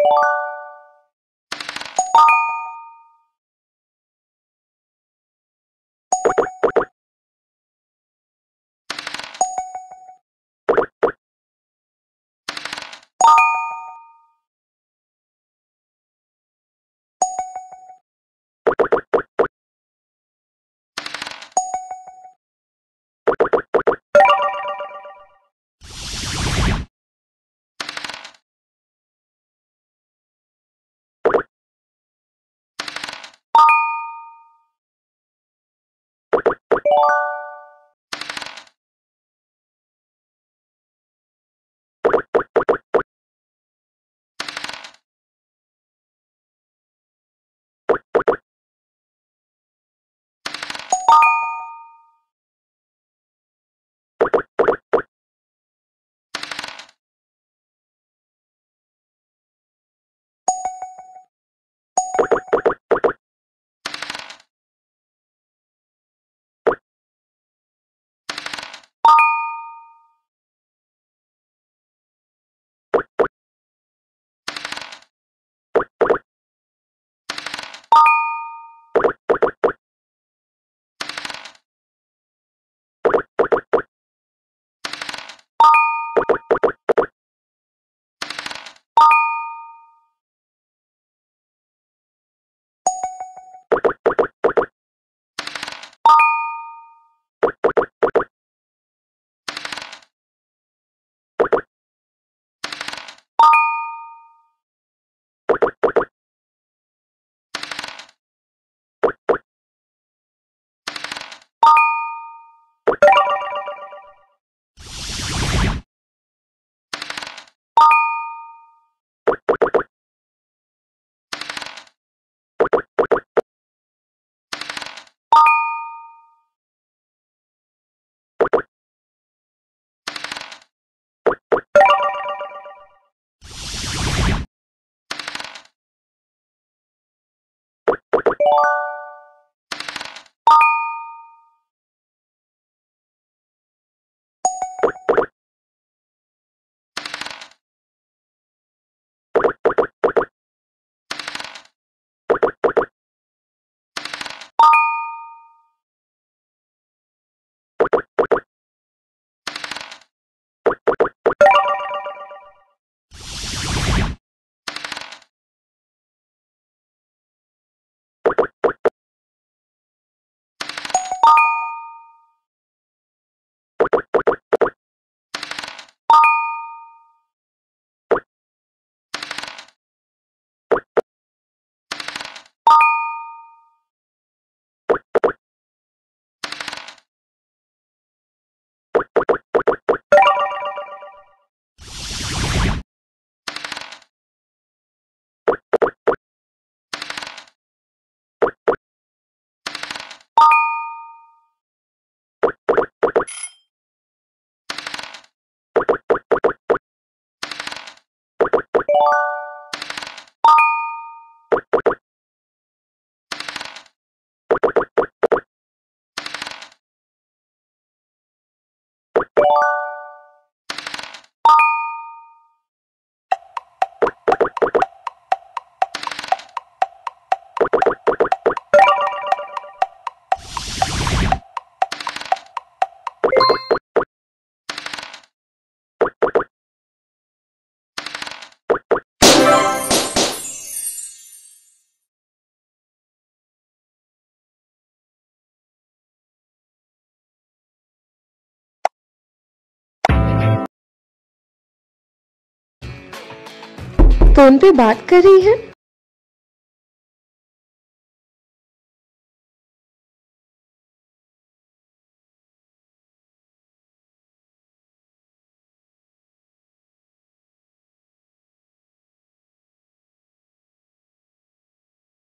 you phone पे बात कर रही है।